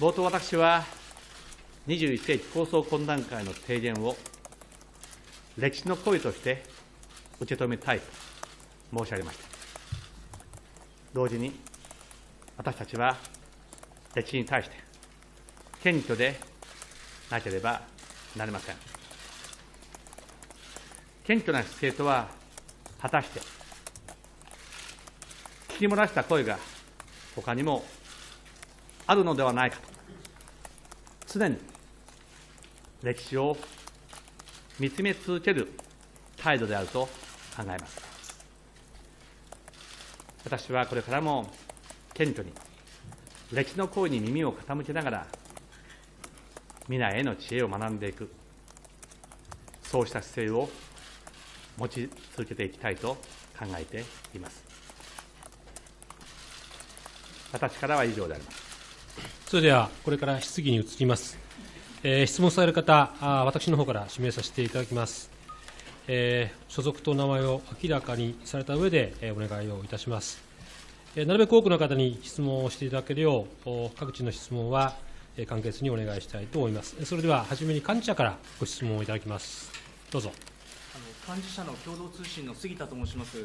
冒頭、私は21世紀構想懇談会の提言を歴史の声として受け止めたいと申し上げました。同時に、私たちは歴史に対して謙虚でなければなりません。謙虚な姿勢とは、果たして、聞き漏らした声が他にもあるのではないかと、常に歴史を見つめ続ける態度であると考えます。私はこれからも謙虚に歴史の声に耳を傾けながら未来への知恵を学んでいく。そうした姿勢を持ち続けていきたいと考えています。私からは以上であります。それではこれから質疑に移りますえー、質問される方あ、私の方から指名させていただきます、えー、所属と名前を明らかにされた上で、えー、お願いをいたします、えー、なるべく多くの方に質問をしていただけるよう、各地の質問は、えー、簡潔にお願いしたいと思います。それでは、初めに幹事社からご質問をいただきます。どうぞ。あの幹事社の共同通信の杉田と申します。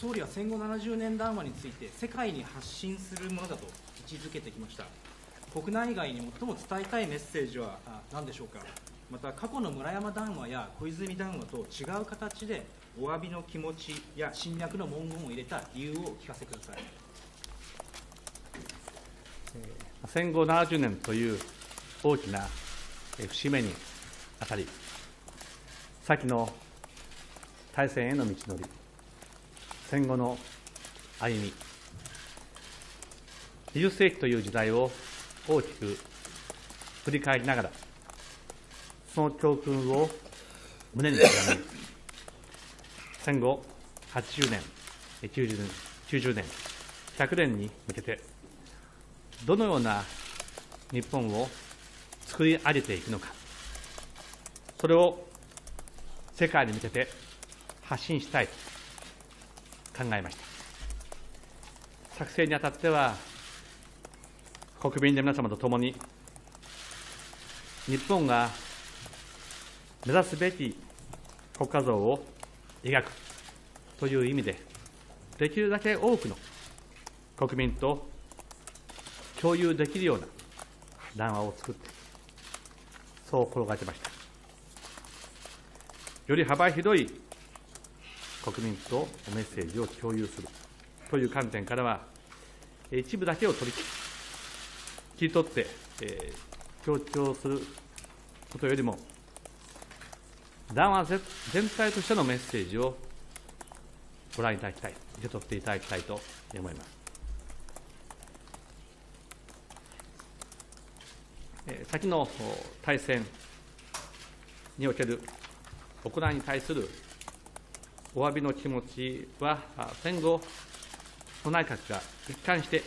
総理は戦後70年談話について世界に発信するものだと置づけてきました。国内外に最も伝えたいメッセージは何でしょうかまた過去の村山談話や小泉談話と違う形でお詫びの気持ちや侵略の文言を入れた理由をお聞かせください戦後70年という大きな節目にあたり先の大戦への道のり戦後の歩み20世紀という時代を大きく振り返りながら、その教訓を胸に刻み、戦後80年、90年、90年、100年に向けて、どのような日本を作り上げていくのか、それを世界に向けて発信したいと考えました。作成にあたっては、国民の皆様と共に、日本が目指すべき国家像を描くという意味で、できるだけ多くの国民と共有できるような談話を作って、そう心がけました。より幅広い国民とメッセージを共有するという観点からは、一部だけを取り切切り取って、えー、強調することよりも、談話全体としてのメッセージをご覧いただきたい、受け取っていただきたいと思います。えー、先の大戦における行いに対するお詫びの気持ちは、戦後内閣が一貫して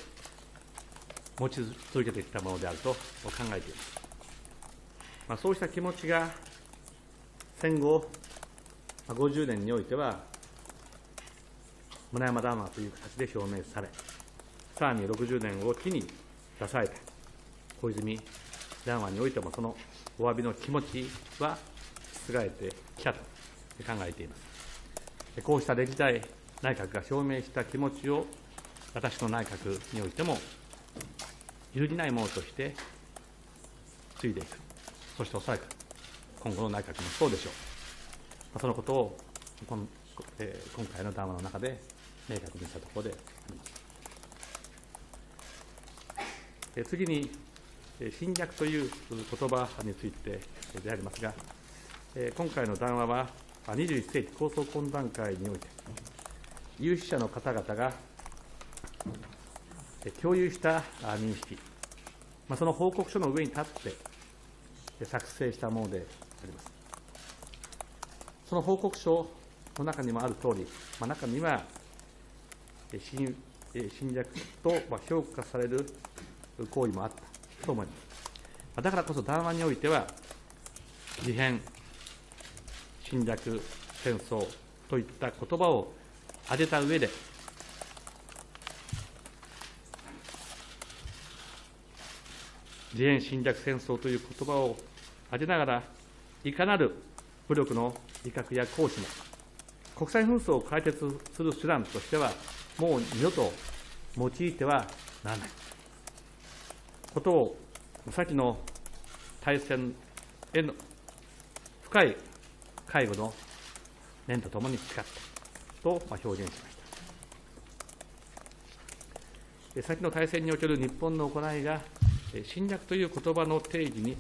持ち続けてきたものであると考えています。まあ、そうした気持ちが戦後50年においては、村山談話という形で表明され、さらに60年を機に出された小泉談話においても、そのお詫びの気持ちは覆ってきたと考えています。こうした歴代内閣が表明した気持ちを、私の内閣においても揺るぎないものとして継いでいく、そしておそらく今後の内閣もそうでしょう、そのことを今,、えー、今回の談話の中で明確にしたところであります。えー、次に、侵略という言葉についてでありますが、えー、今回の談話は、21世紀構想懇談会において、有識者の方々が共有した認識、まあ、その報告書の上に立って作成したものであります。その報告書の中にもあるとおり、まあ、中には侵侵略と評価される行為もあったと思います。だからこそ談話においては、事変、侵略、戦争といった言葉を挙げた上で、自演侵略戦争という言葉を当てながら、いかなる武力の威嚇や行使も、国際紛争を解決する手段としては、もう二度と用いてはならないことを、先の大戦への深い介護の念とともに誓ったと表現しました。先の大戦における日本の行いが、侵略という言葉の定義に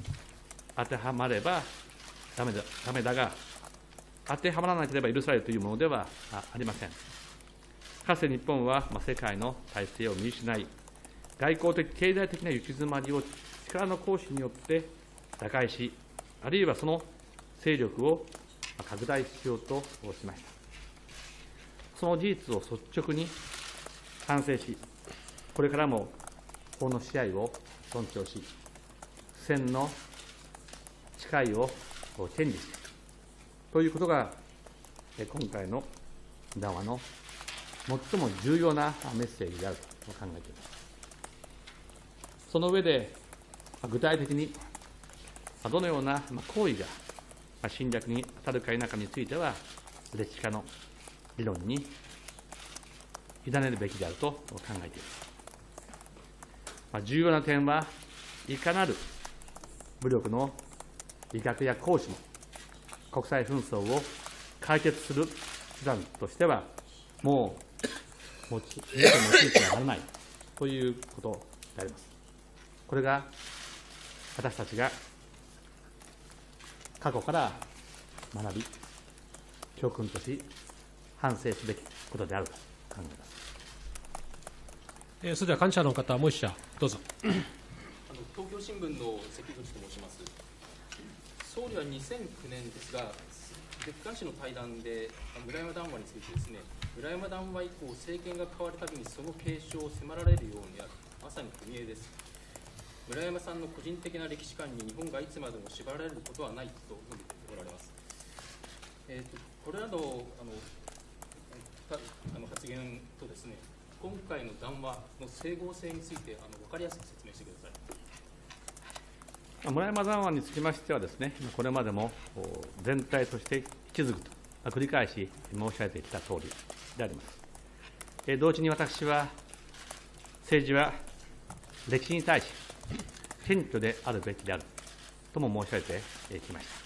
当てはまればだめだダメだが、当てはまらなければ許されるというものではありません。かつて日本は世界の体制を見失い、外交的、経済的な行き詰まりを力の行使によって打開し、あるいはその勢力を拡大しようとしました。その事実を率直に反省し、これからも法の支配を尊重し、不戦の誓いを堅持していくということが、今回の談話の最も重要なメッセージであると考えています。その上で、具体的にどのような行為が侵略に当たるか否かについては、歴史家の理論に委ねるべきであると考えています。重要な点は、いかなる武力の威嚇や行使も、国際紛争を解決する手段としては、もう持ち、用いてはならないということであります。これが私たちが過去から学び、教訓とし、反省すべきことであると考えます。えー、それでは幹事社の方、もう一社、どうぞ。あの東京新聞の関口と申します。総理は2009年ですが、月刊誌の対談で村山談話についてですね、村山談話以降、政権が変わるたびにその継承を迫られるようになる、まさに不明です。村山さんの個人的な歴史観に日本がいつまでも縛られることはないと述べておられます。えーと、これらのあのあの発言とですね、今回の談話の整合性についてあの分かりやすく説明してください。村山談話につきましてはですね、これまでも全体として引き継ぐと繰り返し申し上げてきた通りであります。同時に私は、政治は歴史に対し、謙虚であるべきであるとも申し上げてきました。